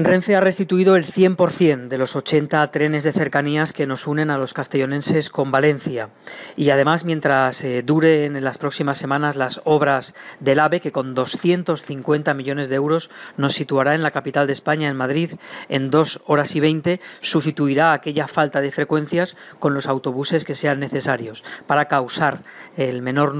Renfe ha restituido el 100% de los 80 trenes de cercanías que nos unen a los castellonenses con Valencia. Y además, mientras eh, duren en las próximas semanas las obras del AVE, que con 250 millones de euros nos situará en la capital de España, en Madrid, en dos horas y 20, sustituirá aquella falta de frecuencias con los autobuses que sean necesarios para causar el menor